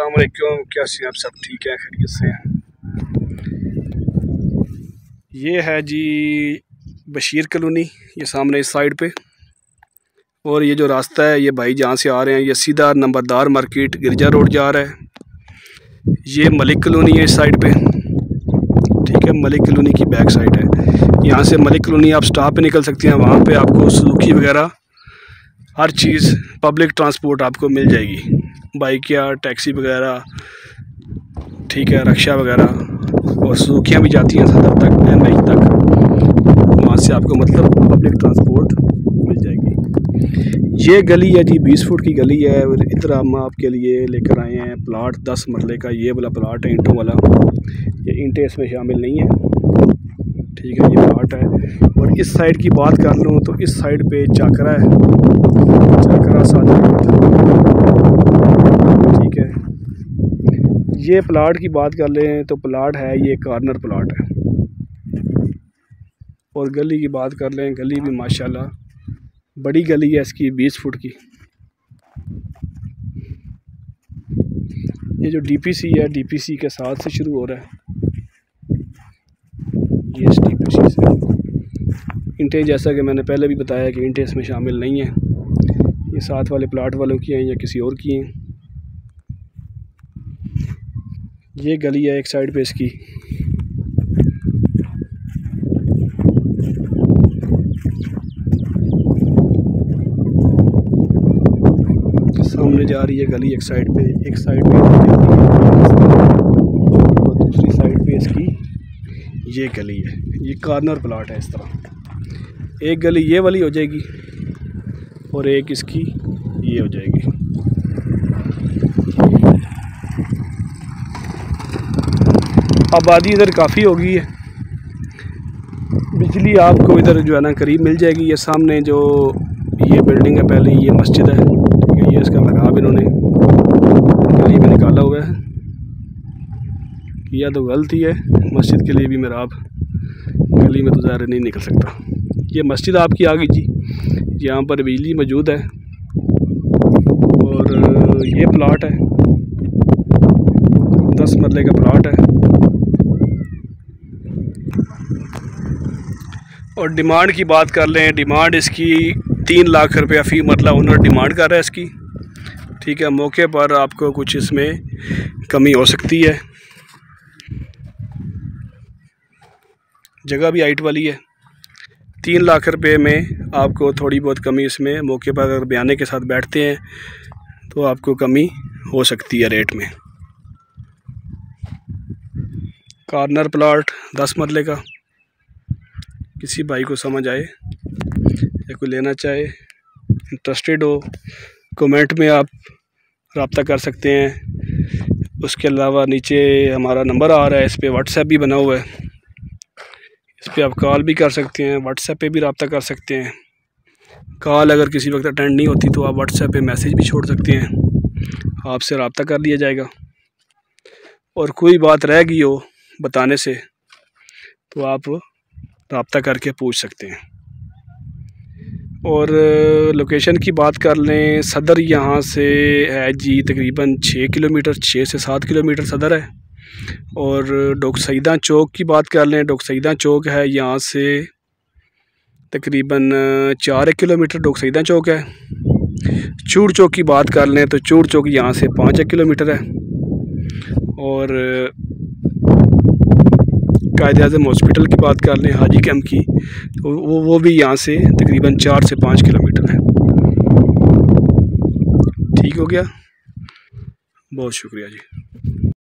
अलकुम क्या आप सब? ठीक है, खैरियत से हैं। ये है जी बशीर कलोनी, ये सामने इस साइड पे। और ये जो रास्ता है, ये भाई जहाँ से आ रहे हैं, ये सीधा नंबरदार मार्केट गिरजा रोड जा रहा है। ये मलिक कलोनी है इस साइड पे। ठीक है, मलिक कलोनी की बैक साइड है। यहाँ से मलिक कलोनी आप स्टॉप पे निकल सकते हैं, वहाँ पे आपको सुजुकी वगैरह, हर चीज़ पब्लिक ट्रांसपोर्ट आपको मिल जाएगी। बाइक या टैक्सी वगैरह, ठीक है, रक्षा वगैरह, और सूखियाँ भी जाती हैं सदर तक एन तक, वहाँ से आपको मतलब पब्लिक ट्रांसपोर्ट मिल जाएगी। ये गली है जी, बीस फुट की गली है इधर हम आपके लिए लेकर आए हैं प्लाट दस मरले का ये वाला प्लाट है ईंटों वाला। ये ईंटें इसमें शामिल नहीं है। ठीक है, ये प्लाट है। और इस साइड की बात कर लूँ तो इस साइड पे चाकरा है चाकरा सादा ये प्लाट की बात कर लें तो प्लाट है, ये कॉर्नर प्लाट है। और गली की बात कर लें, गली भी माशाल्लाह, बड़ी गली है इसकी, बीस फुट की। ये जो डीपीसी है डीपीसी के साथ से शुरू हो रहा है। ये डीपीसी से। इंटें जैसा कि मैंने पहले भी बताया कि इंटे इसमें शामिल नहीं हैं। ये साथ वाले प्लाट वालों की हैं या किसी और की हैं। ये गली है एक साइड पे इसकी। सामने जा रही है गली एक साइड पे, एक साइड पे और दूसरी साइड पे इसकी ये गली है। ये कार्नर प्लाट है इस तरह। एक गली ये वाली हो जाएगी और एक इसकी ये हो जाएगी। आबादी इधर काफ़ी हो गई है। बिजली आपको इधर जो है ना करीब मिल जाएगी। ये सामने जो ये बिल्डिंग है, पहले ये मस्जिद है, ठीक है, ये इसका लगाव इन्होंने गली में निकाला हुआ है। किया तो गलती है मस्जिद के लिए भी मेरा आप गली में तो ज़्यादा नहीं निकल सकता। ये मस्जिद आपकी आ गई जी, यहाँ पर बिजली मौजूद है। और ये प्लाट है, दस मरले का प्लाट है। और डिमांड की बात कर लें, डिमांड इसकी तीन लाख रुपया फ़ी मतलब ओनर डिमांड कर रहा है इसकी। ठीक है, मौके पर आपको कुछ इसमें कमी हो सकती है। जगह भी हाइट वाली है। तीन लाख रुपए में आपको थोड़ी बहुत कमी इसमें, मौके पर अगर बयाने के साथ बैठते हैं तो आपको कमी हो सकती है रेट में। कार्नर प्लाट दस मरले का। किसी भाई को समझ आए या कोई लेना चाहे इंटरेस्टेड हो कमेंट में आप रबता कर सकते हैं। उसके अलावा नीचे हमारा नंबर आ रहा है, इस पर व्हाट्सएप भी बना हुआ है। इस पर आप कॉल भी कर सकते हैं व्हाट्सएप पे भी रबता कर सकते हैं। कॉल अगर किसी वक्त अटेंड नहीं होती तो आप व्हाट्सएप पे मैसेज भी छोड़ सकते हैं। आपसे रबता कर लिया जाएगा। और कोई बात रह गई हो बताने से तो आप रबता करके पूछ सकते हैं। और लोकेशन की बात कर लें, सदर यहाँ से है जी, तकरीबन छः किलोमीटर, छः से सात किलोमीटर सदर है। और डोक सईदा चौक की बात कर लें डोक सईदा चौक है, यहाँ से तकरीबन चार एक किलोमीटर डोक सईदा चौक है। चूड़ चौक की बात कर लें तो चूड़ चौक यहाँ से पाँच एक किलोमीटर है। और कायद अजम हॉस्पिटल की बात कर लें, हाजी कैम्प की तो वो वो भी यहाँ से तकरीबन चार से पाँच किलोमीटर है। ठीक हो गया? बहुत शुक्रिया जी।